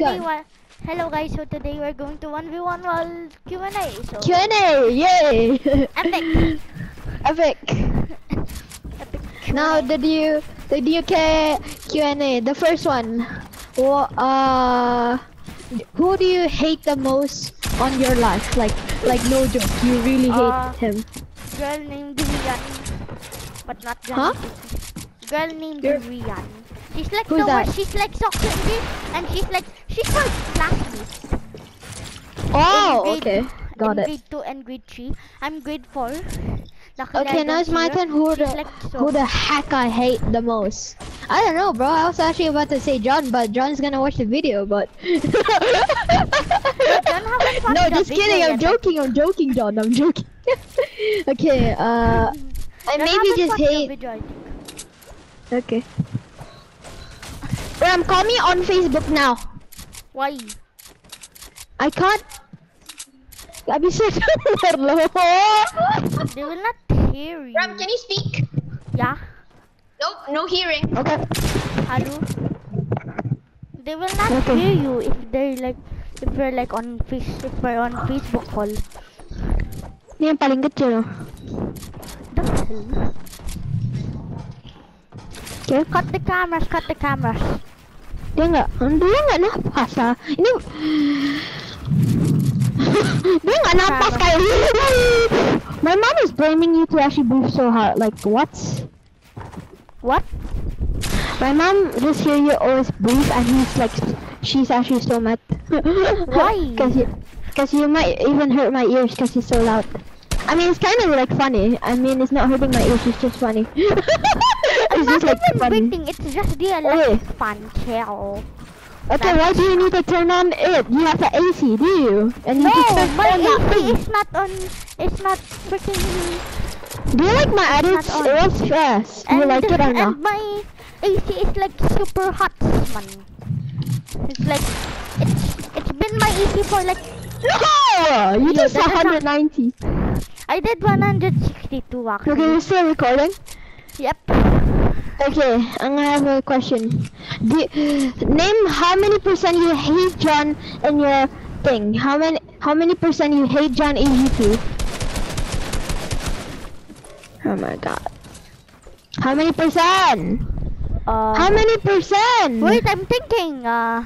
today, wa- hello guys. So today we're going to one v one while Q and A. So Q and A, yay! epic, Epic. epic. Now, did you did you get Q and A? The first one. Wha uh, who do you hate the most on your life? Like, like no joke, you really hate Uh, him. girl named Rian, but not Huh? Girl named Rian. She's like Who's that? She's like so cringy, and she's like she's my classmate. Oh, grade- okay, got it. Grade two and grade three. I'm grade four. Luckily, Okay, now it's my turn. Who the like so who the heck I hate the most? I don't know, bro. I was actually about to say John, but John's gonna watch the video. But John no, just kidding. I'm joking. I'm joking, John. I'm joking. okay. Uh, I John maybe just hate. video, I. Okay. Ram, call me on Facebook now. Why? I can't. Gak bisa denger. They will not hear you. Ram, can you speak? Yeah. Nope, no hearing. Okay. Hello. They will not Okay. hear you if they're like if we're like on face if we're on Facebook call. Ini yang paling kecil. The hell? Okay. Cut the cameras, cut the cameras. Dia nggak, dia nggak nafas ah. Ini dia nggak nafas kayak My mom is blaming you to actually breathe so hard. Like what? What? My mom just hear you always breathe and he's like, she's actually so mad. Why? Cause you, cause you might even hurt my ears cause he's so loud. I mean, it's kind of like funny. I mean, it's not hurting my ears. It's just funny. It's not just like even funny. breathing, it's just Oi. like fun chill. Okay, why do you need to turn on it? You have the AC, do you? And No, just turn my on AC is not on it's not freaking Do you like my It's edits? It was fast. Do you like it or not? and my AC is like super hot man. It's like it's it's been my AC for like No! You Yo, just that is 190. I did 162 actually. Okay, you're still recording? Yep. Okay, I'm gonna have a question. Do name how many percent you hate John in your thing. How many how many percent you hate John EGP? Oh my god. How many percent? Uh, How many percent? Wait, I'm thinking. Uh,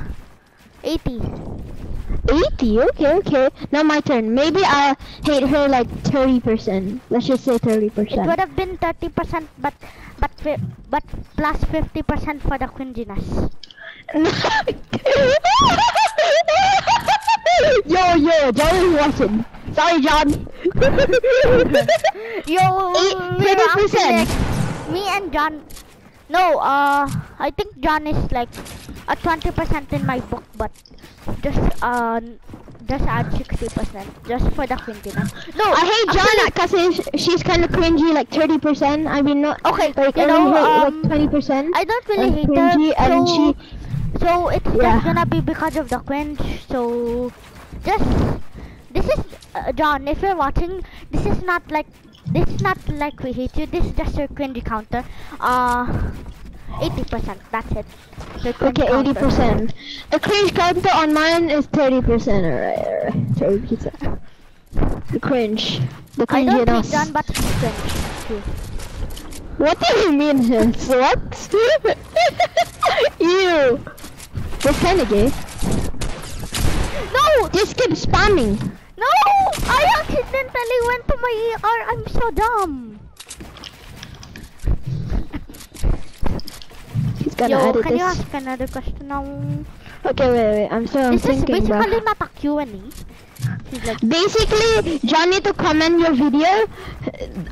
80. 80, okay, okay. Now my turn. Maybe I'll hate her like 30%. Let's just say 30%. It would have been 30%, but but fi- but plus 50% for the cringiness. yo, yo, John is watching. Sorry, John. Yo, we're 30%. actually like, me and John. No, uh, I think John is like a 20% in my book, but just uh, just add 60% just for the cringiness. No, I hate John because she's kind of cringy, like 30%. I mean, not Okay, like you know, hate, um, like 20%. I don't really hate her, cringy, and so, she- so it's Yeah. just gonna be because of the cringe. So, just this is uh, John. If you're watching, this is not like this is not like we hate you. This is just your cringy counter. Uh, 80%. That's it. Okay, 80%. The cringe counter on mine is 30%. Alright, alright. 30%. The cringe. The I don't cringiness. But cringe too. What do you mean? What? Ew. That's kinda gay. No, Just keep spamming. no! I accidentally went to my ER. I'm so dumb. He's gonna Yo, edit can this. you ask another question now? Okay, wait, wait. I'm still This is thinking, bro. basically not a Q&A. Like, Basically, John need to comment your video.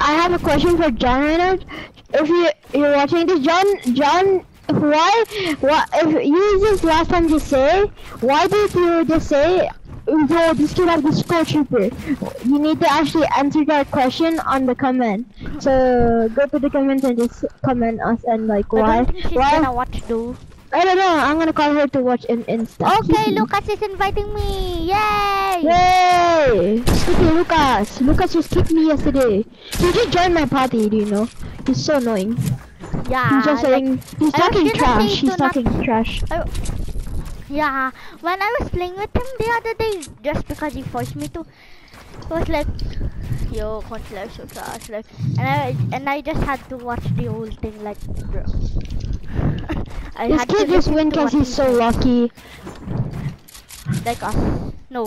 I have a question for John right now. If you you're watching this, John, John, why, what? If you just last time just say, why did you just say, yo, this kid have the score trooper? You need to actually answer that question on the comment. So go to the comments and just comment us and like why. I don't think she's why? gonna watch though. I don't know. I'm gonna call her to watch in Insta. Okay, Lucas is inviting me. Yay! Yay! Skippy Lucas! Lucas just kicked me yesterday. He just joined my party, do you know? He's so annoying. Yeah. He's just like, saying, he's talking trash. He's to not- talking trash. I- Yeah, when I was playing with him the other day, just because he forced me to, it was like, yo, controller so trash, like, and I and I just had to watch the whole thing, like, bro. I This had to kid just win because he's so lucky. Like us, no,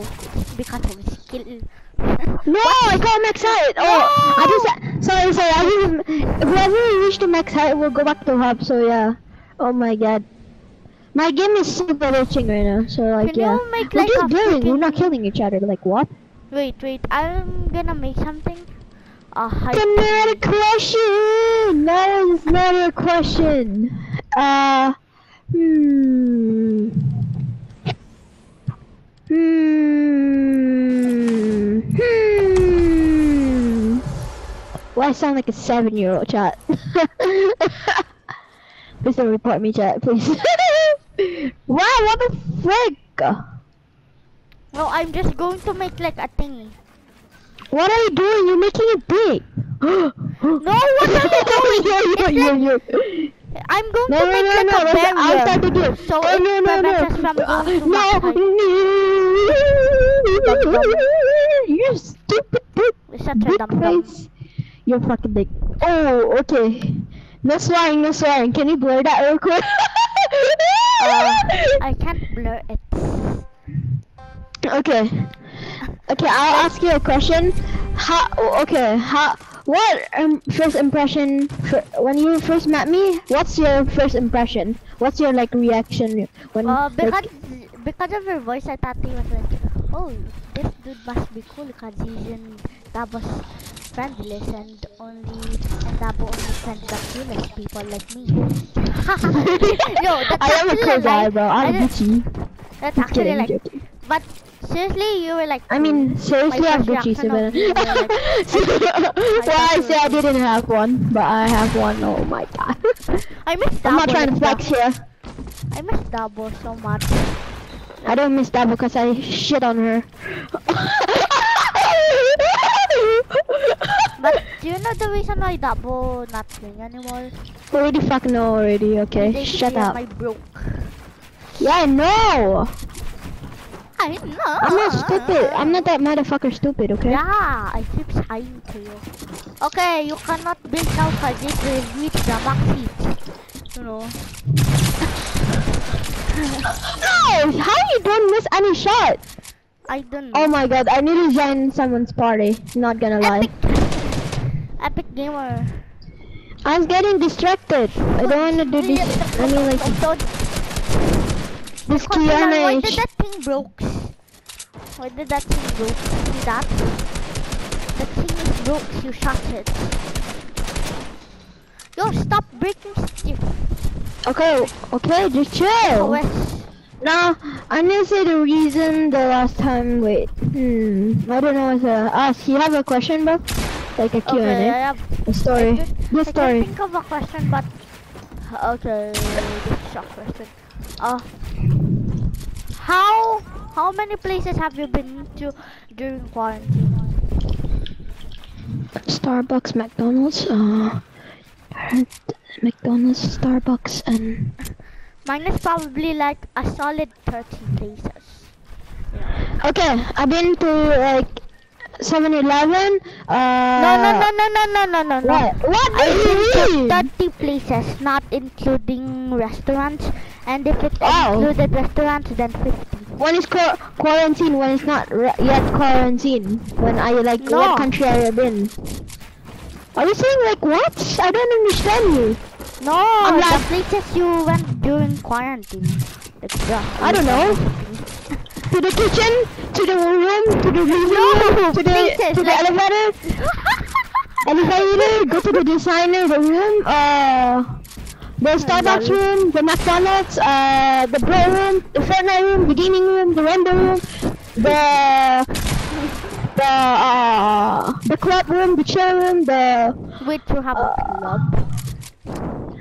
because of his skill. No, I got max height. Oh, I just sorry, sorry. I just whoever reached the max height we'll go back to hub. So yeah. Oh my god. My game is super glitching right now. So like Can yeah. make, We're like, just a blurring. We're not killing each other. Like what? Wait, wait, I'm gonna make something. A hype. Another question. That is not a question. Uh. Hmm. Hmm. Hmm. Why I sound like a seven-year-old chat? please don't report me, chat. Please. wow! What the frick? No, I'm just going to make like a thingy. What are you doing? You're making it big. No, what are you doing? yo, yo, It's yo, like- yo. I'm going No, to no, make no, like no, a barrier. outside the game. So oh, no, no, no, no. from going to no, no. You stupid dick. You're such a dumb. face. You're fucking dick. Oh, okay. No swearing, no swearing. Can you blur that real quick? Uh, I can't blur it. okay. Okay, I'll ask you a question. How? Okay, how? What um, first impression when you first met me? What's your first impression? What's your like reaction when? Uh, like, because because of your voice, I thought he was like, oh, this dude must be cool because he's in Dabo's friend list and only and Dabo only friends the coolest people like me. Yo, that's I am a cool guy, bro. I'm Gucci. That's actually kidding, like, joking. but seriously, you were like. I mean, hmm, seriously, I'm Gucci, of like, well, I say I didn't have one, but I have one. Oh my god. I miss Dabo. I'm not trying to like flex here. I miss Dabo so much. I don't miss that because I shit on her. But do you know the reason why Dabo not playing anymore? already fucking know already. Okay, shut up. I broke. Yeah, I know. I know. I'm not stupid. I'm not that motherfucker stupid. Okay. Yeah, I keep saying to you. Okay, you cannot build now because it will reach the max heat. You know. No, how you don't miss any shot? I don't oh know. Oh my god, I need to join someone's party. Not gonna lie. Epic. Epic gamer. I was getting distracted. I don't wanna do this. I mean, like this oh, Controller, why did that thing broke? Why did that thing broke? See that? The thing is broke, you shot it. Yo, stop breaking stuff. Okay, okay, just chill. Oh, Now, I'm gonna say the reason the last time. Wait, hmm, I don't know what to ask. You have a question, bro? Like a Q&A? Okay, I have A story. I This I story. can't think of a question, but okay, this is a question. Uh, how how many places have you been to during quarantine? Starbucks, McDonald's, uh, McDonald's, Starbucks, and Mine is probably like a solid 30 places. okay, I've been to like 7-Eleven. Uh, No, no, no, no, no, no, no, no, no. What? What do I you mean? mean 30 places, not including restaurants. And if it Oh. included restaurants, then 50. One is qu- quarantine, one is not yet quarantine. When I like, No. what country are you been? Are you saying like what? I don't understand you. No, I'm the places you went during quarantine. I don't know. To the kitchen, to the room, to the living room, to the places, to the like- elevator, elevator. Go to the designer, the room, uh, the Starbucks room, the McDonald's, uh, the bro room, the Fortnite room, the gaming room, the render room, the the uh the club room, the chill room, the Wait, you have a club?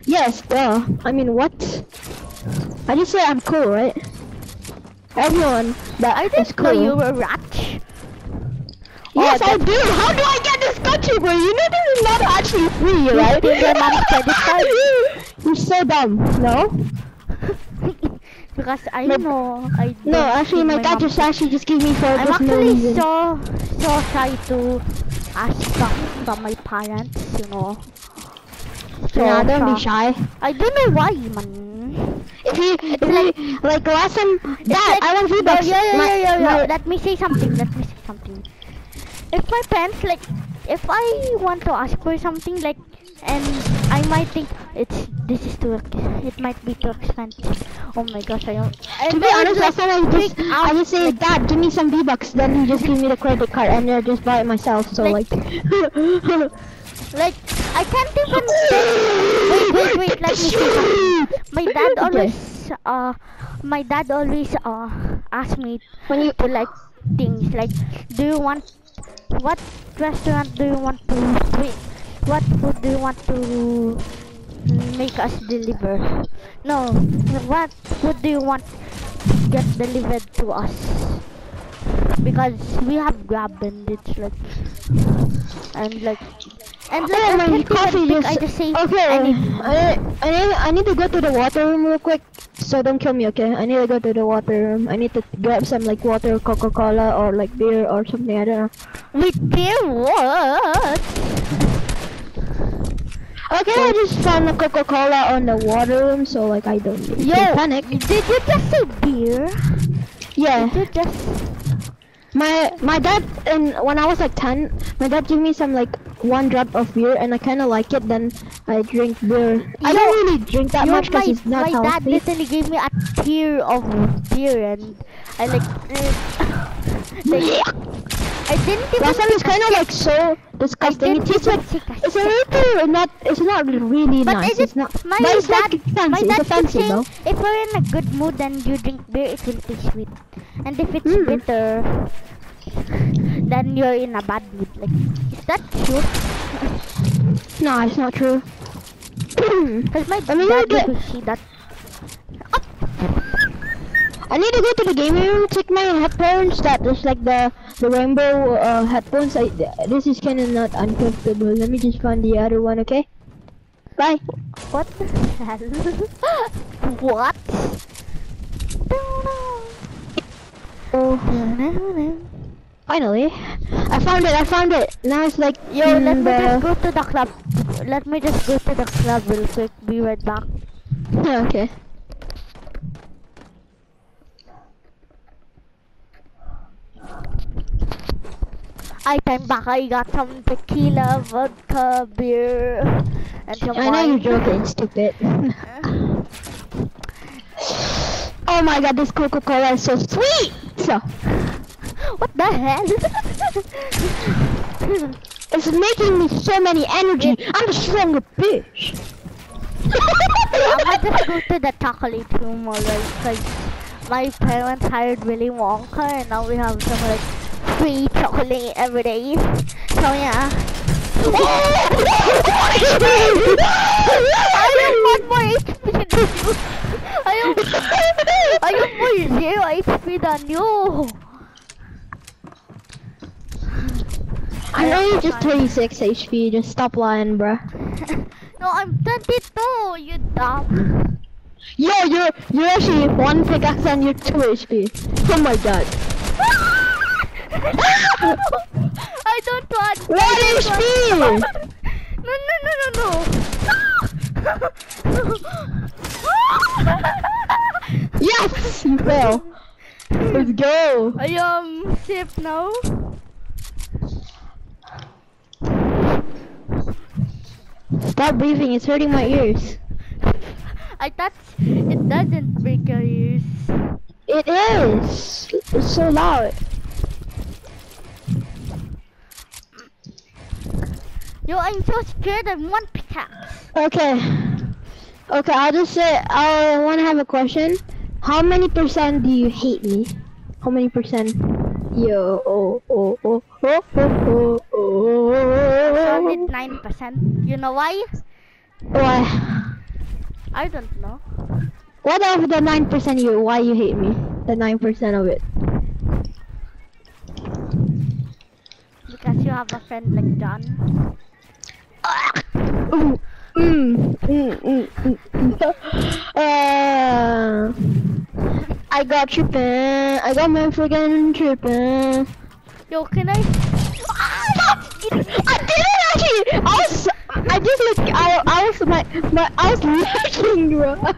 Yes, the I mean what? I just say I'm cool, right? Everyone that I just cool. you a rich. Yes, Oh, I do. How do I get this country, bro? You know this is not actually free, right? steal your mom's credit card? You're so dumb. No? because I My- know I No, actually, see my dad mom. just actually just gave me for I'm no actually reason. so so shy to ask stuff from my parents, you know. So yeah, don't be shy. I don't know why, man. If you, if like- you, like last time, Dad, I want No, V-Bucks. yeah, yeah, My- yeah, yeah, yeah. my- Let me say something. Let me say something. If my parents like, if I want to ask for something like, and I might think it's this is too, it might be too expensive. Oh my gosh, I don't. To be honest, last time I just, I just say, Dad, give me some V-Bucks. Then he just gave me the credit card, and I just buy it myself. So like, Like- Like I can't even. wait, wait, wait. Let me see. My dad always, uh, my dad always uh ask me when you, to like things like do you want what restaurant do you want to wait what food do you want to make us deliver no what food do you want get delivered to us because we have grab and it's like and like and oh I my coffee just, I just say okay. I need I, I need, I need to go to the water room real quick. So don't kill me, okay? I need to go to the water room. I need to grab some like water, Coca-Cola, or like beer or something. I don't know. with beer what Okay, I just found the Coca-Cola on the water room, so like I don't need Yo, to panic. did you just say beer? Yeah, Did you just my my dad and when I was like ten, my dad gave me some like one drop of beer, and I kind of like it. Then I drink beer. I don't really drink that much because my, it's not my dad literally gave me a tier of beer and I like, like I didn't even Last time it's kind of like so disgusting. It tastes like it's a little not. It's not really But nice. is it it's not. my but it's dad? like fancy. my it's dad a fancy keeps though. if we're in a good mood then you drink beer, it will taste sweet, and if it's Mm. bitter, then you're in a bad mood. Like, is that true? No, it's not true. Because my I mean, dad used to see that. I need to go to the gaming room, check my headphones. That is like the the rainbow uh, headphones. I, this is kind of not uncomfortable. Let me just find the other one, okay? Bye. What the hell? what? Oh, finally, I found it. I found it. Now it's like Yo, in let me just go to the club. Let me just go to the club real quick. Be right back. okay. I came back. I got some tequila, vodka, beer, and some I know wine. you're joking, stupid. oh my god, this Coca-Cola is so sweet! So, What the hell? it's making me so many energy. I'm a stronger bitch. I might just go to the chocolate room alright, cause my parents hired Willy Wonka and now we have some like free chocolate every day. So yeah. I one more HP than you. I have, I have more zero HP than you. I know you're just 26 HP, just stop lying, bruh. No, I'm 22, you dumb. Yo, you're you're actually one pickaxe and you're two HP. Oh my god. I don't want. I HP! No, no, no, no, no. Yes! You fail. Let's go. I am safe now. Stop breathing, it's hurting my ears. I thought it doesn't break your ears. It is. It's so loud. Yo, I'm so scared. I'm one pickaxe. Okay. Okay, I'll just say I want to have a question. How many percent do you hate me? How many percent? Yo, oh, oh, oh, oh, oh, oh, oh, Solid oh. nine percent. You know why? Why? I don't know. What of the nine percent you? Why you hate me? The nine percent of it. Because you have a friend like John. Mm, mm. Uh, I got tripping. I got my freaking tripping. Yo, can I? Ah, I didn't actually. I was. I just like I. I was my my. I was lagging, bro. I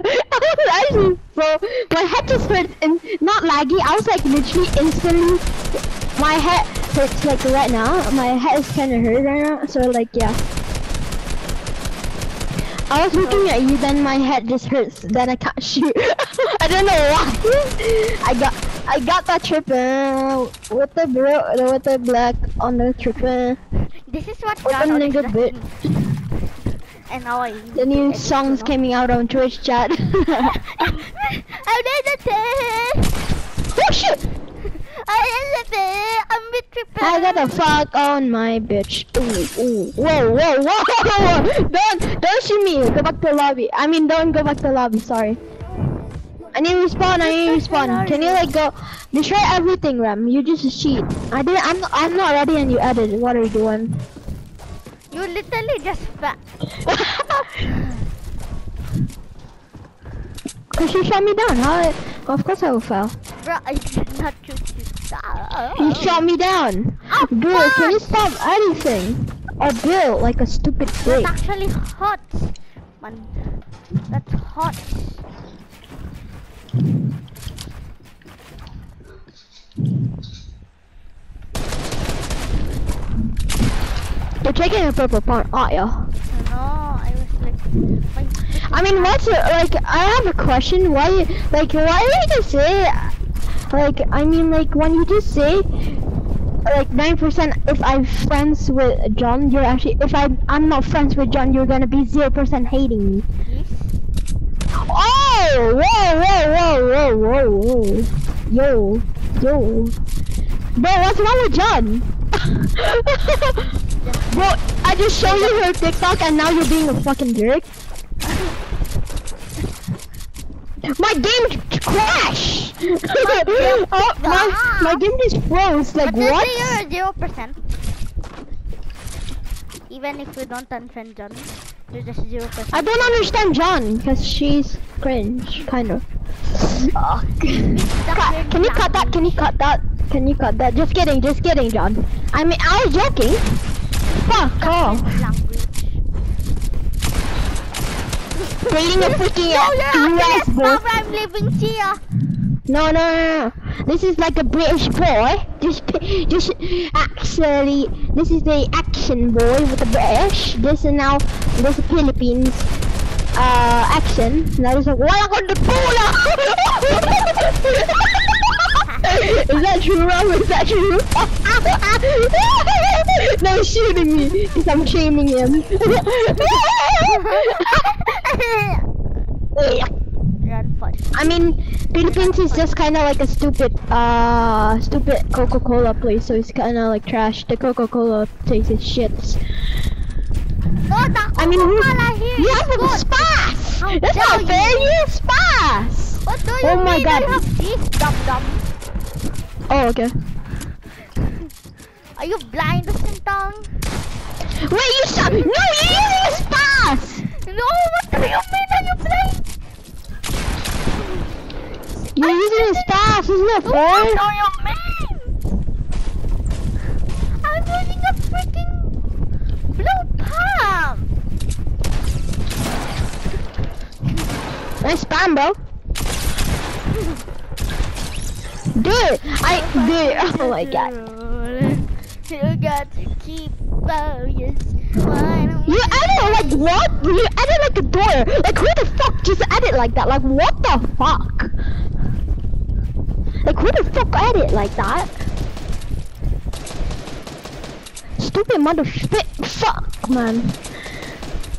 was actually so. My head just hurt and not laggy. I was like literally instantly. My head hurts like right now. My head is kind of hurt right now. So like yeah. I was looking at you, then my head just hurts. Then I can't shoot. I don't know why. I got I got that tripping with the bro with the black on the tripping. This is what John a always nigga bit. And now I. The new songs you know? coming out on Twitch chat. I did it. oh shit! I did it. I'm with triple. I got a fuck on my bitch. Ooh, ooh. Whoa, whoa, whoa! don't, don't shoot me. Go back to the lobby. I mean, don't go back to the lobby. Sorry. I need to respawn. I need to respawn. Can you like go destroy everything, Ram? You just cheat. I did. I'm. Not, I'm not ready, and you added. What are you doing? You literally just fat. Cause you shot me down. How? Of course I will fail. Bro, I did not shoot you. You shot me down. Oh, Bill, can you stop anything? Or Bill, like a stupid That's dick. actually hot. Man, that's hot. You're taking a purple part, aren't you? No, I was like, I mean, what's it, like? I have a question. Why, like, why did you say, like, I mean, like, when you just say, like, nine percent, if I'm friends with John, you're actually, if I, I'm not friends with John, you're gonna be zero percent hating me. Yes. Oh, whoa, whoa, whoa, whoa, whoa, whoa, yo, yo, bro, what's wrong with John? bro, I just showed you her TikTok and now you're being a fucking jerk. My game crashed. oh, my, my ah. game just froze. Like but what? you're zero percent. Even if you don't unfriend John, you're just zero percent. I don't understand John because she's cringe, kind of. Oh, Cut- Can you cut that? Can you cut that? Can you cut that? Just kidding, just kidding, John. I mean, I was joking. Fuck off. Dating a freaking you're US boy. I'm living here. No, no, no, no. This is like a British boy. Just, just actually, this is the action boy with the British. This is now, this is Philippines uh, action. That is like, wala ko the pula. Is that true, Rob? Is that true? no, he's shooting me because I'm shaming him. I mean, Philippines is just kind of like a stupid, uh, stupid Coca-Cola place, so it's kind of like trash. The Coca-Cola tastes is shit. No, I mean, who- you have a spas. That's not you. fair. You have spas. What do you Oh my God. I have this, dum dum? Oh, okay. Are you blind or something? Wait, you stop. No, you're using a spas. No, what do you mean are you blind? You're using a spas. Isn't that What fair? do you mean? I'm using a freaking blue pump. Nice spam, bro. Do it. I do it. Oh my god. You got to keep focus. You added like what? You added like a door. Like who the fuck just added like that? Like what the fuck? Like who the fuck added like that? Stupid mother spit fuck man.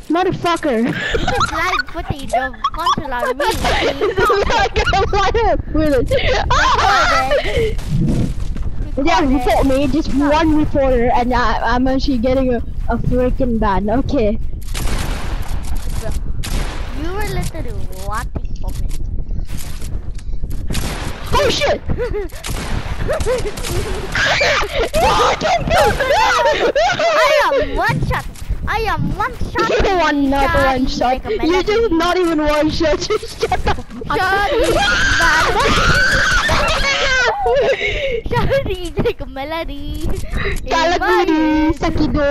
Motherfucker. Live footage of This me. is like a live footage. Ah! Yeah, report me. Just one reporter, and I, I'm actually getting a, a freaking ban. Okay. You were literally watching for me. Oh shit! I am one shot. I am one shot. You want not Shawty one shot. like a You melody. just not even one shot. Just shut the fuck Shawty up. Shawty like a melody. in Kalak my diri, head. sakido.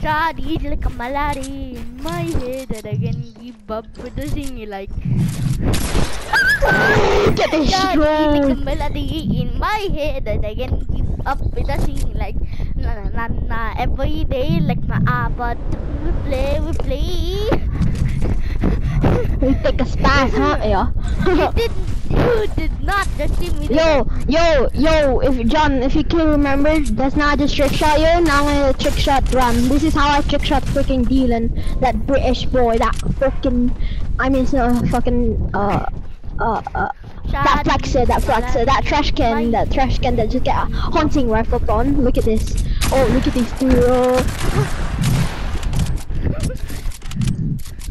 Shawty like a melody in my head that I can give up with the singing like. Get this Shawty like a strong. melody in my head that I can give up with the singing like. Na na na na every day like my iPod. We play, we play. We take a spas, huh? Yeah. you did, you did not just give me Yo, yo, yo, if John, if you can remember, that's not just trick shot you, now I'm gonna trick shot run. This is how I trick shot freaking Dylan, that British boy, that freaking, I mean, uh, fucking, uh, uh, uh, that flexer, that flexer, that trash can, that trash can that just get a haunting rifle on. Look at this. Oh, look at these two.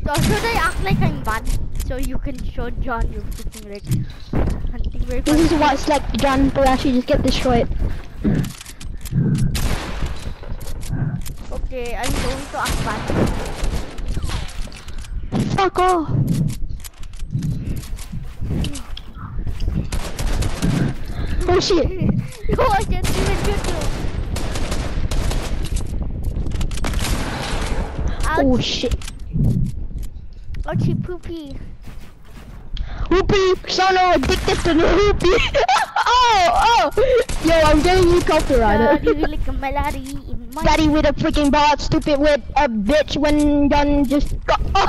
So should I act like I'm bad so you can show John you're freaking like hunting very This is what it's like John will actually just get destroyed. Okay, I'm going to act bad. Fuck off. Oh shit. no, I can't even get you. Oh shit. Ouchie poopy. Whoopie, so no addicted to the whoopie. oh, oh. Yo, I'm getting you copyrighted. Daddy like a melody in my Daddy with a freaking bot, stupid with a bitch when done just got. na,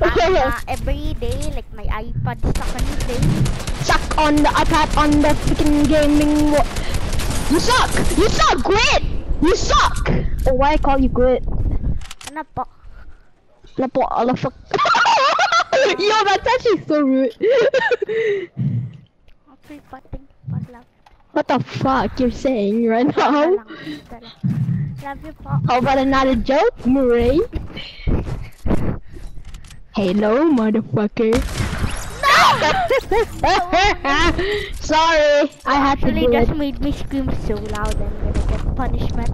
na, na, na, every day like my iPod stuck on day. Suck on the iPad on the freaking gaming. You suck. You suck. Quit. You suck. Oh, why I call you quit? Ano po? Lapo, ala fuck. Yo, that's actually so rude. Okay, pating. Pag-love. what the fuck you're saying right now? How about another joke, Murray? Hello, motherfucker. No! Sorry, I had to Actually, do just it. made me scream so loud and I'm gonna get punishment.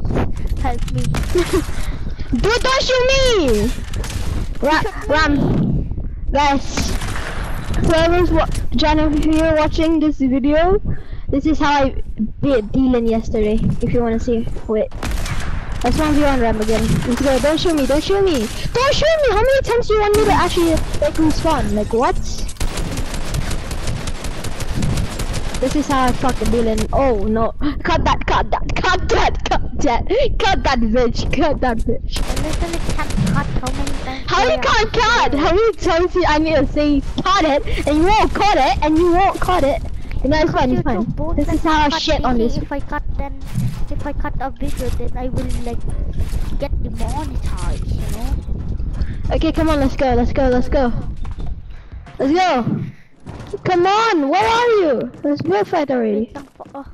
Help me. Dude, don't shoot me! Ra Ram, guys, whoever's wa John, you're watching this video, this is how I beat Dylan yesterday. If you wanna see, wait. Let's 1v1 Ram again. Let's go. Don't shoot me. Don't shoot me. Don't shoot me. How many times do you want me to actually like respawn? Like what? This is how I fuck Dylan. Oh no. Cut that, cut that, cut that, cut that. Cut that bitch. Cut that bitch. I literally can't cut how many times. How do you can't cut? How many times do I need to say cut it and you won't cut it and you won't cut it? You know, it's fine, You it's fine. This is how I shit on this. If I cut then, if I cut a video, then I will like get demonetized. You know. Okay, come on, let's go, let's go, let's go. Let's go. Come on, where are you? Let's go fight already. Wait lang po. Oh, oh.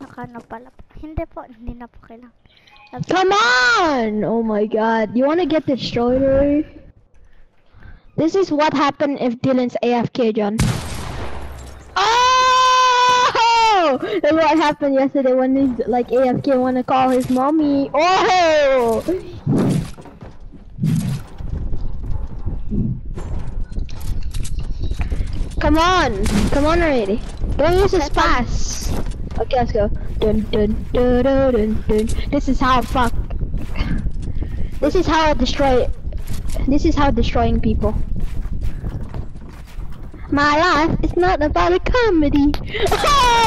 Naka na pala. Hindi po. Hindi na po kailangan. Come on! Oh my god, you wanna get destroyed already? This is what happened if Dylan's AFK, John. Oh! That's what happened yesterday when he's like AFK wanna call his mommy. Oh! Come on! Come on already. Don't use his pass. Okay, let's go. Dun dun dun dun dun dun. This is how fuck. This is how I destroy. This is how destroying people. My life is not about a comedy.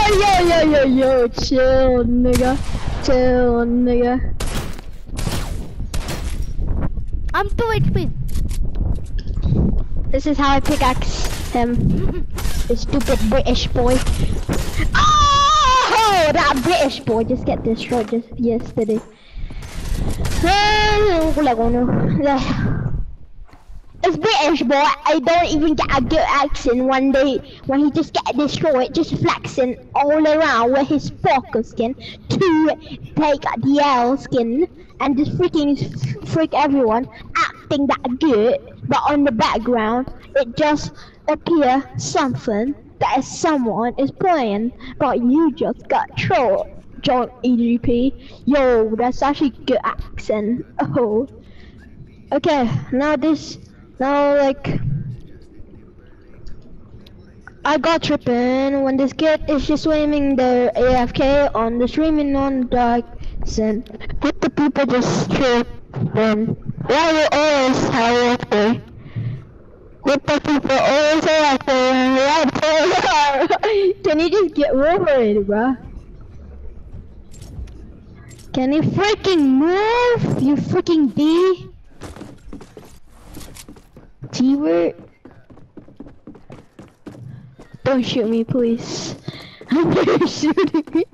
Oh, yo, yo, yo, yo, chill, nigga. Chill, nigga. I'm 2 HP. This is how I pickaxe him. the stupid British boy. Oh, that British boy just get destroyed just yesterday. It's oh British boy. I don't even get a good accent one day when he just get destroyed, just flexing all around with his focus skin to take the L skin and just freaking freak everyone, acting that good, but on the background it just appear something that someone is playing, but you just got trolled. John EGP. Yo, that's actually good accent. Oh. Okay, now this, now like, I got tripping when this kid is just swimming the AFK on the streaming on the accent. What the people just tripping? Why you always have always have it? Can you just get over it, bruh? Can you freaking move? You freaking D? T word? Don't shoot me, please. You're shooting me.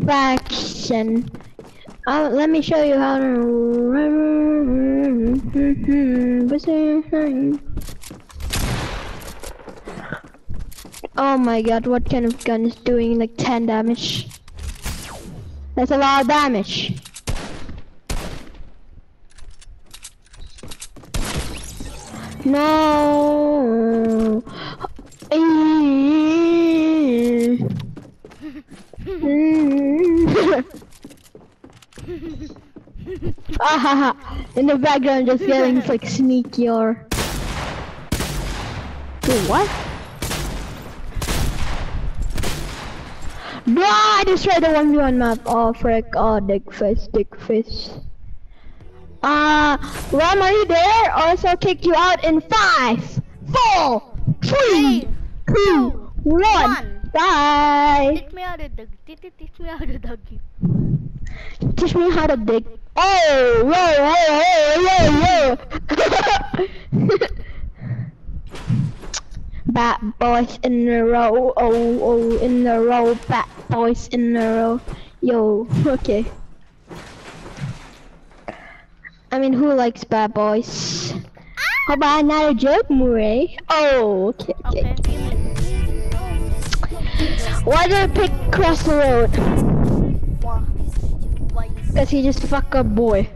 Faction. Uh, let me show you how to. Oh my god, what kind of gun is doing like 10 damage? That's a lot of damage. No. in the background just getting like sneaky or. Wait, what? No, I destroyed the 1v1 map. Oh, frick. Oh, dick face, dick face. Uh, Ram, are you there? Or I'll kick you out in five, four, three, two, one. one. Bye. Teach me to dig. Teach teach me how to dig. Teach me how to dig. Oh, whoa, whoa, whoa, whoa, whoa. Bad boys in a row. Oh, oh, in a row. Bad boys in a row. Yo, okay. I mean, who likes bad boys? How about another joke, Murray? Oh, okay, okay. Okay. Why did I pick cross the road? Cause he just fuck a boy.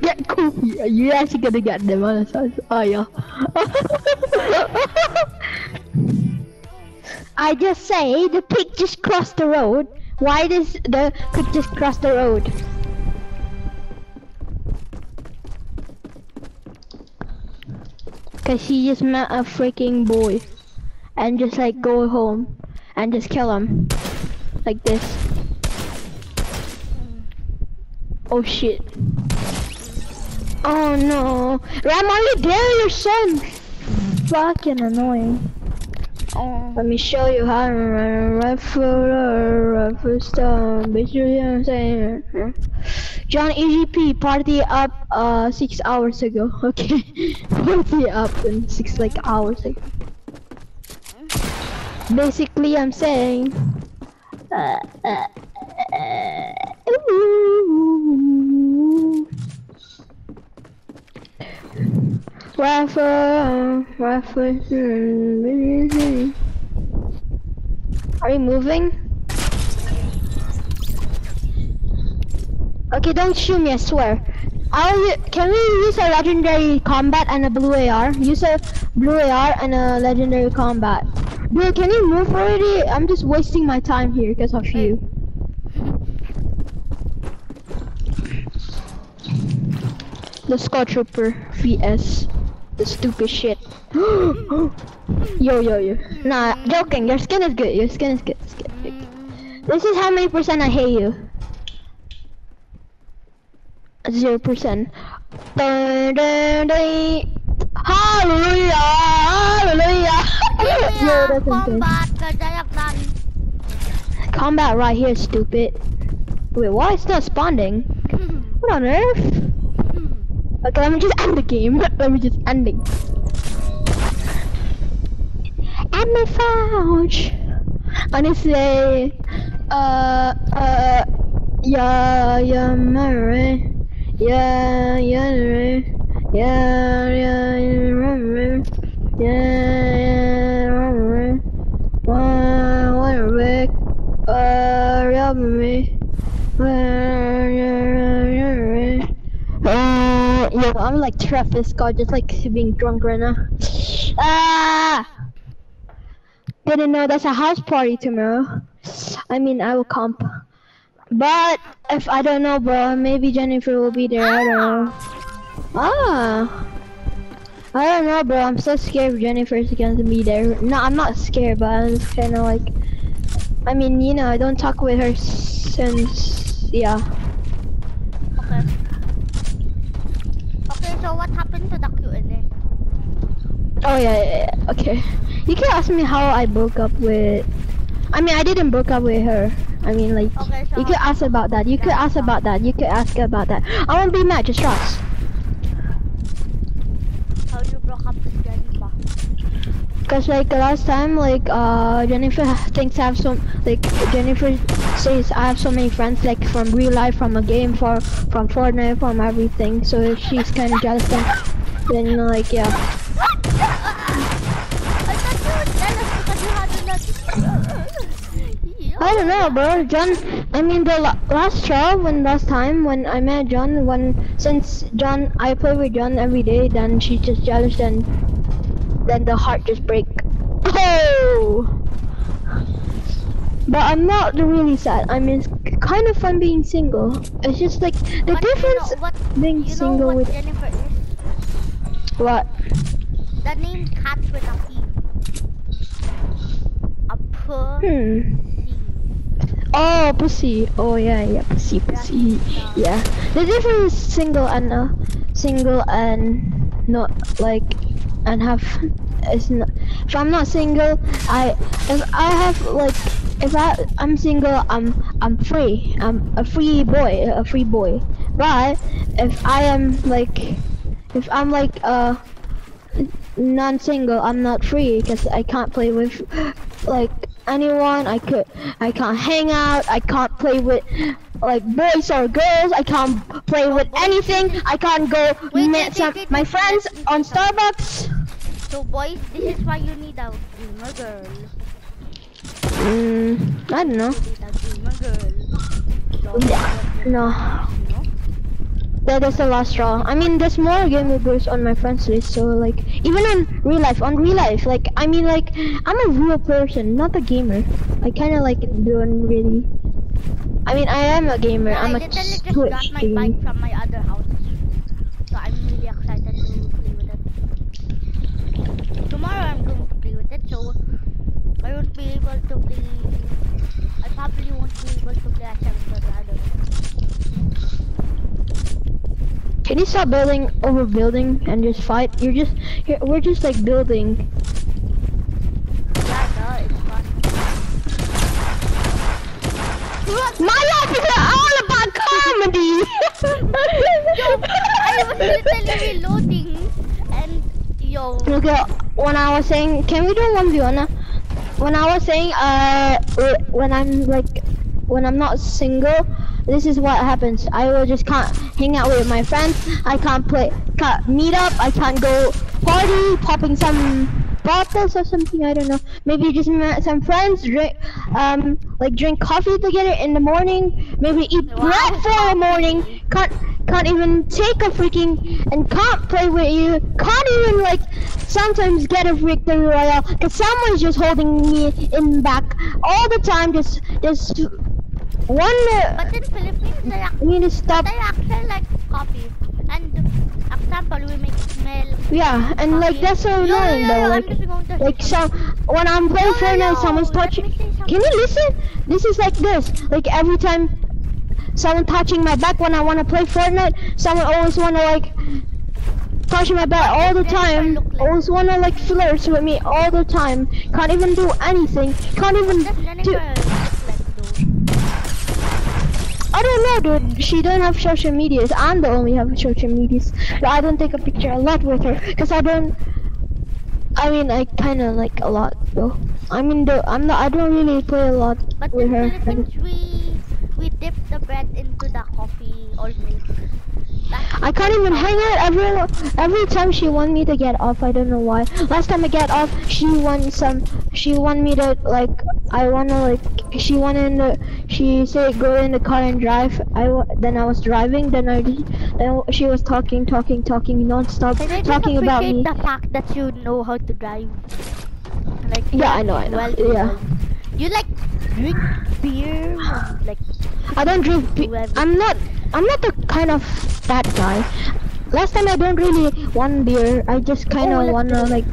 get cool. You actually gonna get them on the Oh yeah. I just say the pig just crossed the road. Why does the pig just cross the road? Cause he just met a freaking boy. And just like go home. And just kill him. Like this. Oh shit. Oh no. Ram, are you there? Your son. Fucking annoying. Oh. Let me show you how to run a rifle or a rifle stone. Bitch, you know what I'm saying? Huh? John EGP party up uh six hours ago. Okay, party up in six like hours ago. Basically, I'm saying. Uh, uh. Rifle, rifle. Are you moving? Okay, don't shoot me, I swear. I'll, can we use a legendary combat and a blue AR? Use a blue AR and a legendary combat. Dude, can you move already? I'm just wasting my time here because of you. The Scott Trooper VS. The stupid shit. yo, yo, yo. Nah, joking. Your skin is good. Your skin is good. Skin. This is how many percent I hate you. Zero percent. Hallelujah! Hallelujah! Yo, that's insane. Combat right here, stupid. Wait, why is not spawning? What on earth? Okay, let me just end the game. Let me just end it. My fouch. Honestly, uh, uh, yeah, yeah, Mary. Yeah, yeah, Mary. Yeah, yeah, yeah. Yeah, yeah, me. Uh, yo, I'm like Travis Scott, just like being drunk right now. Ah! didn't know that's a house party tomorrow. I mean, I will comp. But if I don't know, bro, maybe Jennifer will be there. I don't know. Ah. I don't know, bro. I'm so scared if Jennifer's gonna be there. No, I'm not scared, but I'm just kind of like. I mean, you know, I don't talk with her since. Yeah. Okay. Okay, so what happened to the Q&A? Oh yeah, yeah, yeah, okay. You can ask me how I broke up with. I mean, I didn't broke up with her. I mean, like, Okay, so you could ask about that. You could ask about that. You could ask about that. I won't be mad. Just trust. how you broke up with Jennifer? Cause like last time, like uh Jennifer thinks I have some like Jennifer says I have so many friends like from real life, from a game, for from Fortnite, from everything. So if she's kind of jealous. Then, then you know, like yeah. I don't know, bro. John. I mean, the last straw when last time when I met John, when since John I play with John every day, then she's just jealous. Then, then the heart just break. Oh. But I'm not really sad. I mean, it's kind of fun being single. It's just like the But you difference know what, being you know single what with Jennifer is? what? The name Cat with a P. A pussy. Hmm. Oh, pussy. Oh yeah, yeah, pussy, pussy. Yeah. The difference is single and uh, single and not like and have is not. If I'm not single, I if I have like if I I'm single, I'm I'm free. I'm a free boy, a free boy. But if I am like if I'm like uh non-single, I'm not free because I can't play with like anyone. I could, I can't hang out. I can't play with like boys or girls. I can't play with anything. I can't go meet some my friends on. Starbucks. So boys, this is why you need a gamer girl. Mm, I don't know. You need a gamer girl. So, Yeah, no. You know? That is the last straw. I mean, there's more gamer girls on my friends list. So like, even on real life, on real life, like I mean, like I'm a real person, not a gamer. I kind of like doing really. I mean, I am a gamer. I'm I a just Twitch got my gamer. bike from my other house. So I'm really excited to play with it. Tomorrow I'm going to play with it, so I won't be able to play. I probably won't be able to play at 7:30. I don't know. Can you stop building over building and just fight? You're just, you're, we're just like building. Yeah, duh, it's. My life is all about comedy. Yo, I was literally reloading, and yo, Okay, when I was saying, can we do one v one? When I was saying, uh, when I'm like, when I'm not single, this is what happens. I will just can't hang out with my friends. I can't play, can't meet up. I can't go party, popping some bottles or something. I don't know. Maybe just meet some friends, drink, um, like drink coffee together in the morning. Maybe eat Wow. bread for the morning. Can't can't even take a freaking and can't play with you. Can't even like sometimes get a victory royale because someone's just holding me in back all the time. Just just one. Uh, but in Philippines, they, I need to stop. they actually like coffee. And example, we make smell. Yeah, and like that's so Yo, yo, annoying yo, though. Like I'm just going to like some when I'm playing Fortnite, someone's touching. Can you listen? This is like this. Like every time someone touching my back when I want to play Fortnite, someone always want to like touch my back all the time. Always want to like flirt with me all the time. Can't even do anything. Can't even do. Jennifer look like though? I don't know, dude. She don't have social medias. I'm the only have social medias. But I don't take a picture a lot with her because I don't. I mean, I kind of like a lot though. I mean, the, I'm not. I don't really play a lot But with her. We dip the bread into the coffee or milk. That's I can't even hang out every every time she want me to get off. I don't know why. Last time I get off, she want some. She want me to like. I wanna like. She wanted to. She said go in the car and drive. I then I was driving. Then I then she was talking, talking, talking non-stop, And I talking about me. the fact that you know how to drive. like Yeah, I know, I know. well Yeah. You like drink beer, like I don't drink. I'm not. I'm not the kind of that guy. Last time I don't really want beer. I just kind of wanna like.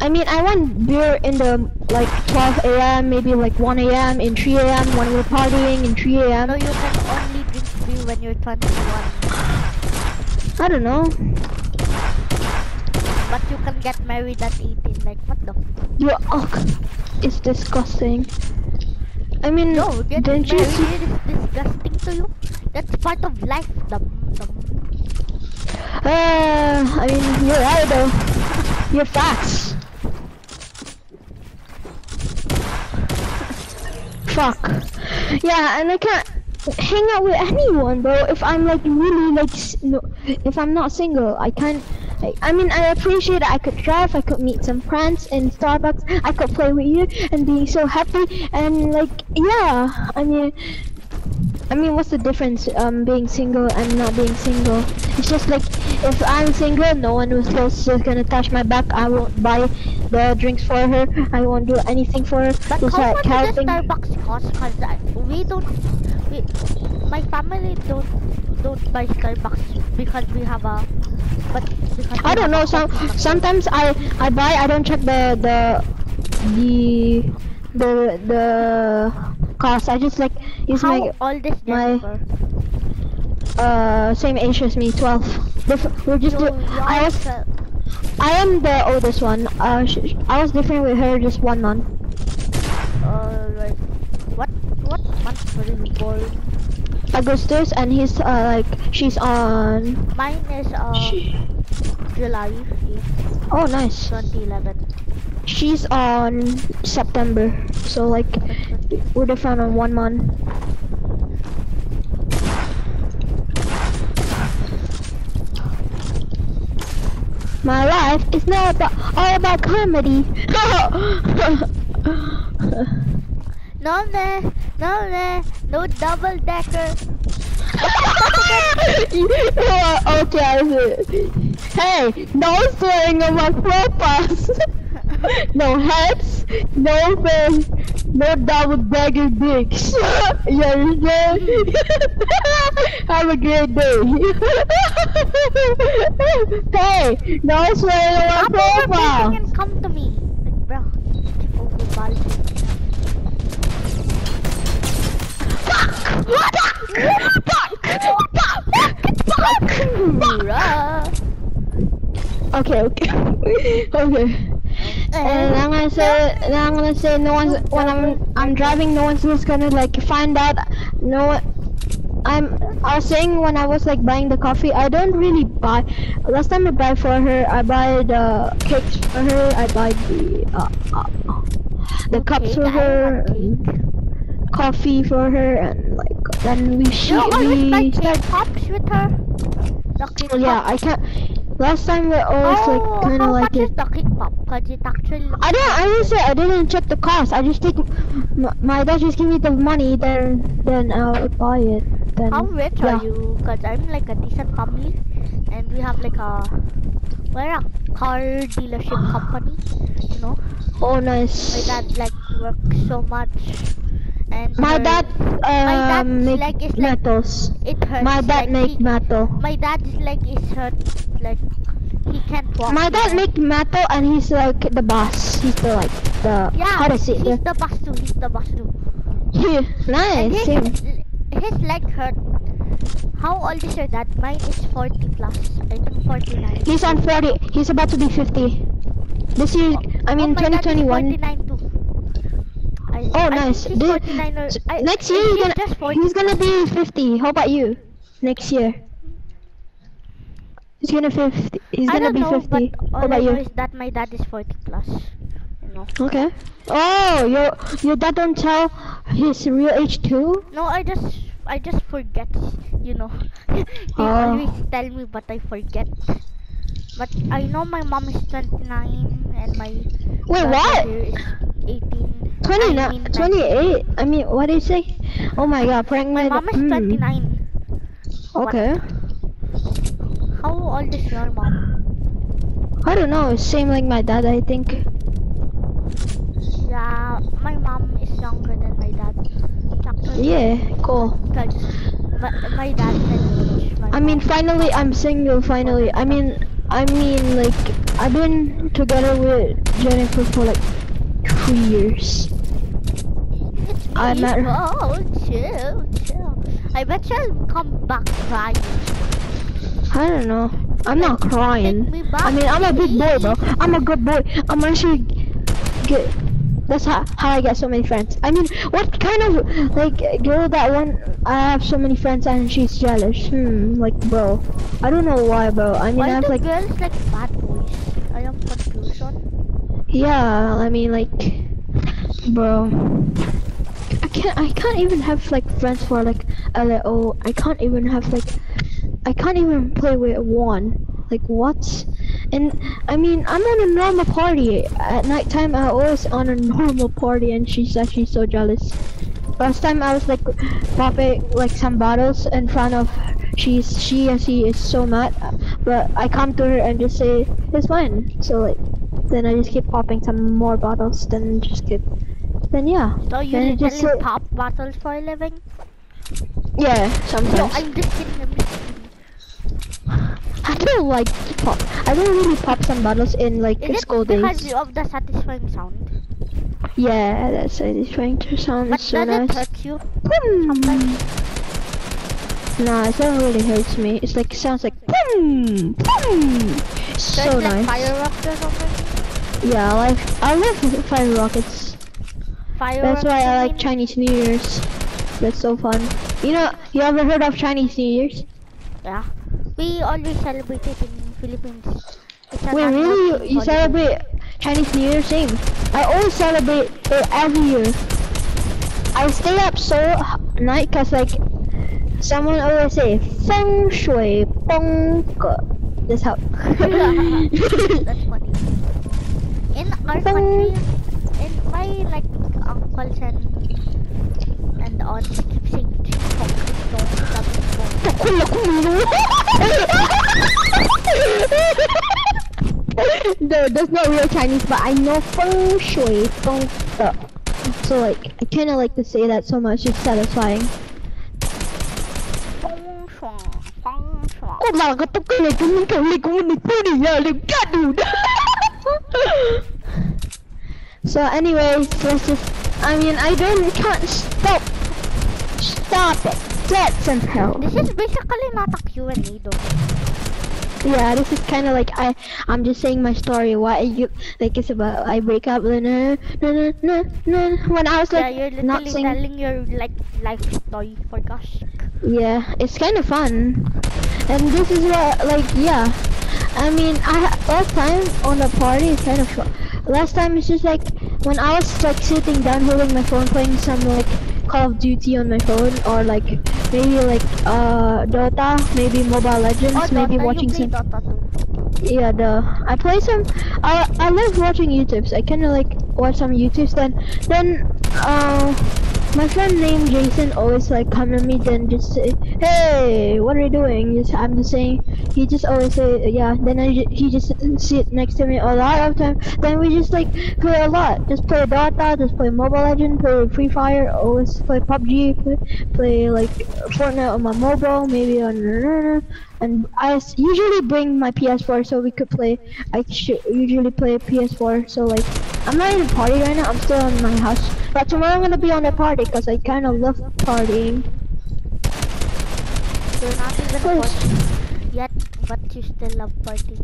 I mean, I want beer in the like 12 a.m., maybe like 1 a.m., in 3 a.m. when we're partying in 3 a.m. no, you can only drink beer when you're 21, I don't know. but you can get married at 18. Like what the? You oh, it's disgusting. I mean, No, didn't you married see? is disgusting to you. That's part of life. Uh, I mean, you're right though. You're facts. Fuck. Yeah, and I can't hang out with anyone, bro. If I'm like really like, s- no, if I'm not single, I can't. I, I mean, I appreciate I could drive, I could meet some friends in Starbucks, I could play with you and be so happy and like, yeah. I mean, I mean, what's the difference um being single and not being single? It's just like if I'm single, no one was close to gonna touch my back. I won't buy the drinks for her. I won't do anything for her. But like much does helping. Starbucks cost? Cause I, we don't, we, my family don't don't buy Starbucks because we have a, but because I don't know. Some sometimes I I buy. I don't check the the the the the cost. I just like use How my old is my- uh same age as me, 12. Dif- We're just. So I was. I am the oldest one. Uh, sh- I was different with her just one month. Alright. What what month were you born? Augustus, and he's uh like she's on. Mine is uh July 8th, Oh, nice. 2011. She's on September, so like we're different on one month. My life is not about, all about comedy. No, no, no, no, no double decker. okay, I see. Hey, no swearing on my profiles. no heads, no face, no double dagger dicks. you understand? Have a great day. hey, no swearing on my profile. and come to me. Like, bro. Bruh. Okay, okay. okay. And I'm gonna say, and I'm gonna say, no one's when I'm I'm driving, no one's just gonna like find out. No one. I'm. I was saying when I was like buying the coffee, I don't really buy. Last time I buy for her, I buy the cakes for her. I buy the uh, uh, the cups for her, coffee for her, and like then we buy we start. pops with her. Oh, yeah. I can't. Last time we always how, like kind of like it. pop? Cause it actually. I didn't. I didn't say I didn't check the cost. I just take m- my dad just give me the money, then then I'll buy it. Then How rich yeah. are you? Cause I'm like a decent family, and we have like a we're a car dealership company. You know, Oh, my dad like works so much, and My her- dad um make leg is like- metals. it hurts. My dad like, make he, metal. My dad's leg is hurt. Like he can't walk. My dad make metal, and he's like the boss. He's the like the Yeah, how to say he's the boss too. He's the boss too. Yeah, And nice. Same. his, his leg hurt. How old is your dad? Mine is 40 plus. I think 49. He's on 40. He's about to be 50. This year, oh, I mean oh, my dad is 2021. 49 too. I, Oh, I nice. Think he's Dude, 49 or, I, next year he's gonna just he's gonna be 50. How about you? Next year. He's gonna 50. He's I gonna be know, 50. but all I about know you? is that my dad is 40 plus. You know. Okay. Oh, your your dad don't tell his real age too? No, I just I just forget. You know. he Oh. always tell me, but I forget. But I know my mom is 29 and my Wait, what? is 18. 20, I mean, 28. I mean, what did you say? Oh my god, prank My pregnant. mom is mm, 29. Okay. How old is your mom? I don't know, same like my dad, I think. Yeah, my mom is younger than my dad. Actually, yeah, cool. But my dad my I mean, finally, I'm single, finally. I mean, I mean, like, I've been together with Jennifer for like two years. I met her. Oh, chill, chill. I bet you'll come back crying. I don't know. I'm not crying. Me I mean, I'm a big boy, bro. I'm a good boy. I'm actually good. That's how, how I get so many friends. I mean, what kind of like girl that one? I have so many friends and she's jealous. Hmm, like bro. I don't know why, bro. I mean, I Why have do like girls like bad boys? I am confusion. yeah. I mean, like bro. I can't. I can't even have like friends for like LAO. I can't even have like. I can't even play with one. Like what? And I mean, I'm on a normal party. At nighttime, I always on a normal party, and she said she's actually so jealous. Last time I was like popping like some bottles in front of she's she and she is so mad, but I come to her and just say it's fine. So like, then I just keep popping some more bottles. Then just keep. Then yeah. So you Then just say- pop bottles for a living? Yeah, No, sometimes. I'm just kidding. I'm just kidding. I don't like to pop. I don't really pop some bottles in like Is it because days. of the satisfying sound? Yeah, it. Trying to sound But so does it nice. hurt you? Hmm. Nah, it don't really hurts me. It's like sounds like boom, boom. So So nice. fireworks or something? Yeah, I like I love fire rockets. Fireworks That's why I like? Chinese New Year's. That's so fun. You know, you ever heard of Chinese New Year's? Yeah. We always celebrate it in Philippines. Wait, really? You, celebrate Chinese New Year? Same. I always celebrate it every year. I stay up so night cause like someone always say feng shui bong ge. That's how. That's funny. In our country, in my like uncles and and aunts chong." Takul no, that's not real Chinese, but I know feng shui bong ge. So like, I kind of like to say that so much. It's satisfying. Feng shuang, feng shuang. Kok malah ketukar ni Kau kau ni kau ni kau ni ya ni gaduh So anyways, let's just I mean I don't can't stop Stop it. Get some help. This is basically not a Q&A though. Yeah, this is kinda like I I'm just saying my story. Why you like it's about I break up no no no no no when I was like, yeah, you're not literally saying telling your like life story for gosh. Yeah, it's kind of fun. And this is what, like, yeah. I mean, I last time on the party it's kind of fun. Last time it's just like when I was like sitting down holding my phone playing some like Call of Duty on my phone or like maybe like uh Dota, maybe Mobile Legends, Oh, maybe Dota, watching some. Yeah, the I play some. I I love watching YouTubes. I kind of like watch some YouTubes. Then then uh my friend named Jason always like come to me then just say, hey, what are you doing? Just I'm just saying. He just always say yeah. Then he just sit next to me a lot of time. Then we just like play a lot. Just play Dota. Just play Mobile Legend. Play Free Fire. Always play PUBG. Play, play like Fortnite on my mobile. Maybe on and I usually bring my PS4 so we could play. I usually play PS4, so like I'm not in a party right now. I'm still in my house, but tomorrow I'm gonna be on a party because I kind of love partying. You're not even yet, but you still love partying.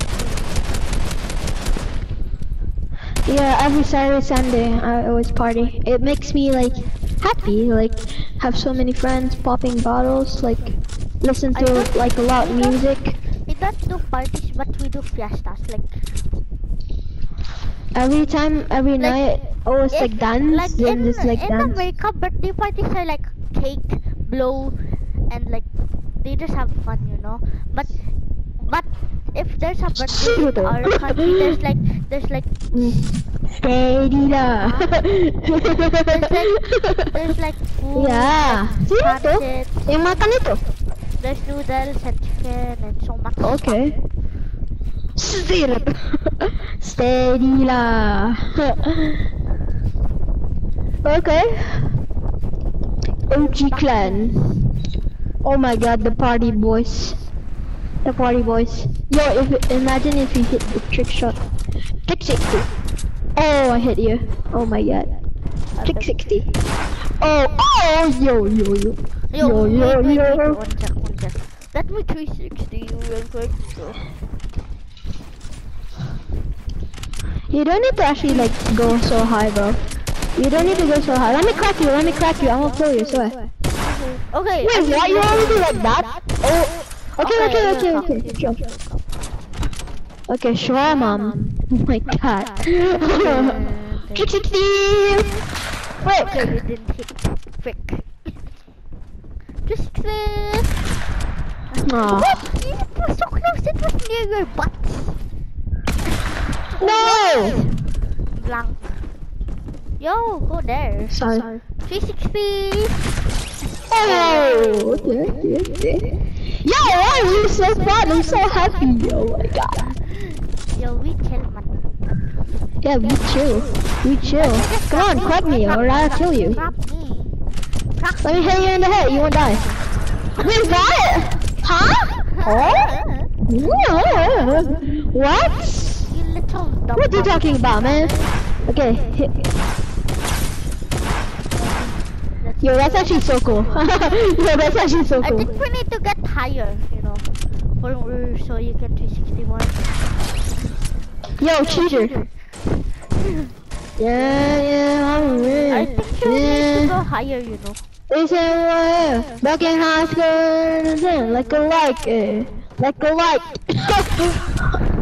Yeah, every Saturday, Sunday I always party. It makes me like happy, like have so many friends, popping bottles, like listen to like a lot of music. We don't do parties, but we do fiestas. Like, Every time, every Like, night, oh, always if- like dance like and in, just like in dance. America, birthday parties are like cake, blow, and like they just have fun, you know. But but if there's a birthday in our country, there's like there's like there's like there's like food, Yeah. like Sino to? pancits, Yang there's noodles and chicken and so much. Okay. Sirip. Steady lah. okay. OG clan. Oh my god, the party boys. The party boys. Yo, if imagine if you hit the trick shot. Trick 60. Oh, I hit you. Oh my god. Trick 60. Oh, oh, yo, yo, yo. Yo, Yo, yo, yo. one sec, one sec. Let me 360 real quick. So. You don't need to actually like go so high, bro. You don't need to go so high. Let me crack you. Let me crack you. I'm gonna kill you. Swear. Okay. Wait, I what? You to do like that? Oh. Okay, okay, okay, okay. you Sure. Okay, sure, mom. Oh my god. Trick 60! Wait. Okay, you didn't hit. Frick. Just this. Aw. What? It was so close. It was near your butt. No! Blank. Yo, go there. Sorry. 360. Oh, okay, okay, okay. Yo, I'm really so fun. I'm so happy. Oh my god. Yo, we chill, man. Yeah, we chill. We chill. Come on, crack me or I'll kill you. Crap me. Crap Let me hit you in the head. You won't die. Wait, what? Huh? Huh? Yeah. What? Little dumb. What are you talking about, man? Okay. hit- Yo, that's actually so cool. Yo, that's actually so cool. I think we need to get higher, you know, for so you can 361. Yo, cheater. Yeah, yeah, I'm I think you need to Yeah. go higher, you know. They say, well, back in high school, like a like, eh, like a like.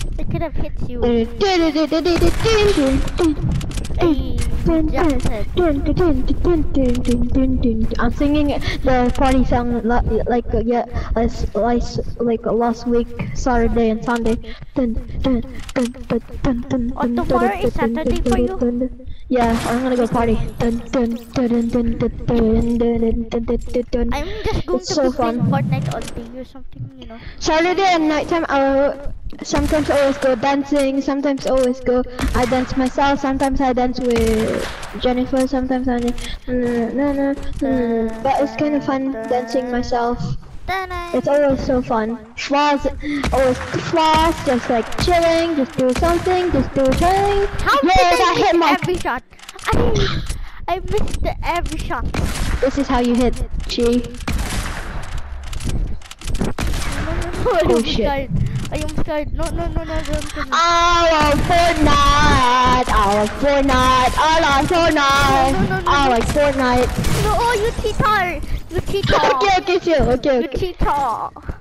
could have hit you. I'm singing the party song like uh, yeah, last, last like last week Saturday and Sunday. Tomorrow is Saturday for you. Yeah, I'm gonna go party. I'm just going to so play. Fortnite or do something, you know. Saturday and nighttime, I'll sometimes I always go dancing. Sometimes always go. I dance myself. Sometimes I dance with Jennifer. Sometimes I. No, no, no, no. But it's kind of fun dancing myself. It's always so fun. Schwaz, always Schwaz, just like chilling, just do something, just do something. How yeah, did I hit my. every shot? I I missed every shot. This is how you hit, Chi. I Oh, oh shit. I am scared. No, no, no, no, don't kill me. I love Fortnite. I like Fortnite. I like Fortnite. No, no, no, no, I no. like Fortnite. No, oh, you cheater! You cheater! okay, okay, chill. Okay, You okay. cheater!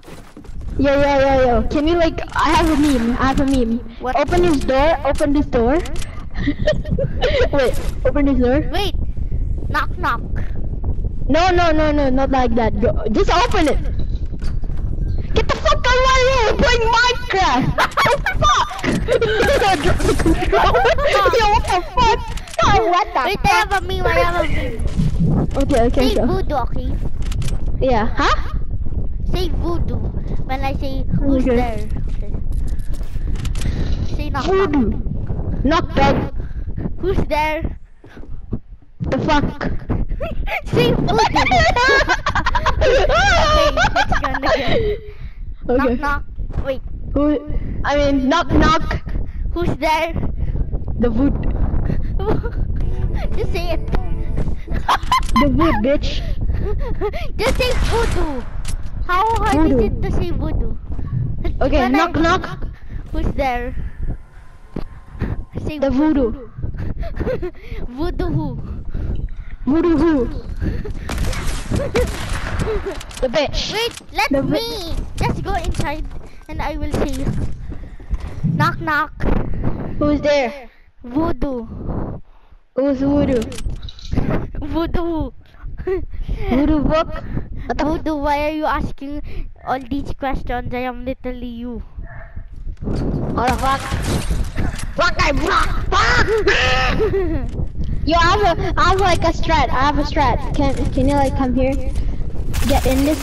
Yo, yo, yo, yo. Can you like? I have a meme. I have a meme. What? Open this door. Open this door. Wait. Open this door. Wait! Knock, knock. No, no, no, no, not like that. Go. Just open it. Get the fuck out of my room. We're playing Minecraft. what the fuck? Yo, what the fuck? Oh, what the Wait, I have a meme, I have a meme. Okay, okay, Say sure. voodoo, okay? Yeah. Huh? Say voodoo. When I say, who's Okay. there? Okay. Say knock, Voodoo. knock. Knock. Who's there? The fuck? say voodoo. okay, let's go again. Knock, Okay. knock. Wait, Who? I mean, knock, knock. who's there? The wood. Just say it. The wood, bitch. Just say voodoo. How hard Voodoo. is it to say voodoo? Okay, When I- knock, knock. Who's there? Say The voodoo. voodoo who? Voodoo who? The bitch. Wait, let The me just go inside and I will say knock knock Who's there? voodoo Who's voodoo? voodoo Voodoo book. What Voodoo, why are you asking all these questions? I am literally you. What the fuck? Fuck, I fuck! Yo, I have a, I have like a strat. I have a strat. Can, can you like come here? Get in this.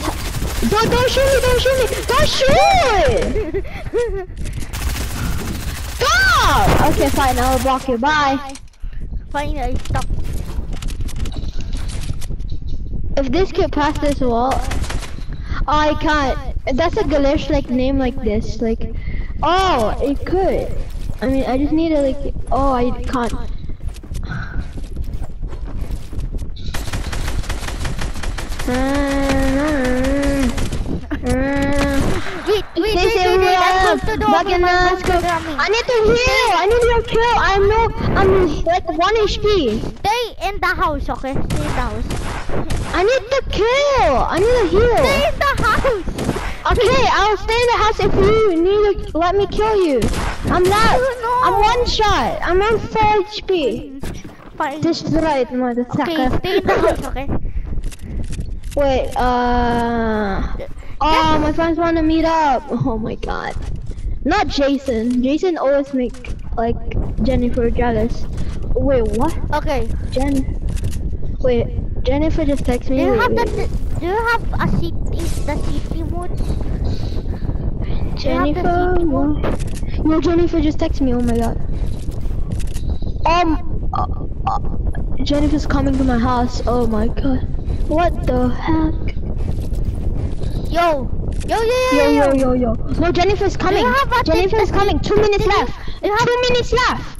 Don't, don't shoot me! Don't shoot me! Don't shoot! Stop! Okay, fine. I will block you. Bye. Fine, I stop. If this kid pass this wall, oh, I can't. That's a glitch like name like this. Like, oh, it could. I mean, I just need to like. Oh, I can't. Wait, wait, wait, This wait, is wait, I'm close to the in overman the school. programming. I need to heal. I need your kill. I'm no. I'm like one HP. Stay in the house, okay? Stay in the house. I need the kill. I need to heal. Stay in the house! Okay, I'll stay in the house if you need to let me kill you. I'm not. No. I'm one shot. I'm on four HP. Fine. Destroy it, okay, motherfucker. stay in the house, okay? Wait, uh. Oh, my friends want to meet up. Oh my god. Not Jason. Jason always make like Jennifer jealous. Wait, what? Okay. Jen. Wait, Jennifer just texted me. Do you Wait, have the wait. do you have a seat the seat mode? Jennifer? what? No, Jennifer just texted me. Oh my god. Um. Uh, uh, Jennifer's coming to my house. Oh my god. What the heck? Yo! Yo yo Yo, yo yo, yo, yo. No, Jennifer's coming. Jennifer's coming. Two minutes left. do you have- Two minutes left.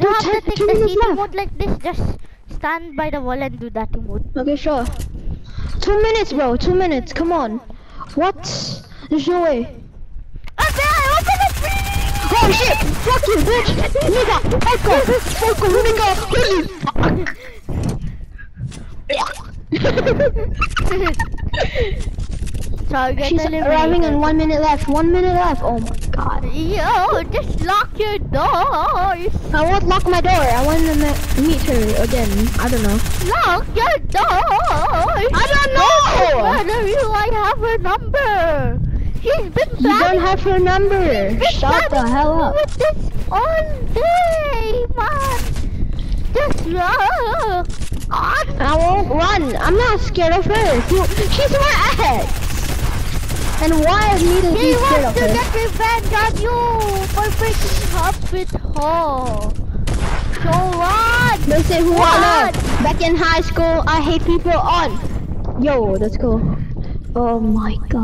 You have to take two the left. mode like this? Just stand by the wall and do that emote. Okay, sure. Two minutes, bro. Two minutes. Come on. What? There's no way. Okay, I open it! Oh shit! Fuck you, bitch! Nigga! Fuck off! Fuck off, nigga! so She's arriving in one minute left. One minute left. Oh my god. Yo, just lock your doors. I won't lock my door. I want to meet her again. I don't know. Lock your doors. I don't know! Whether you, I have her number. She's been You don't have her number. Shut the hell up. With this all day, man. Look. I won't run. I'm not scared of her. She's my ex. And why is me to be She scared wants to get revenge on you for breaking up with her. So run. They say who Run. Back in high school, I hate people on. Yo, let's go. Oh my god.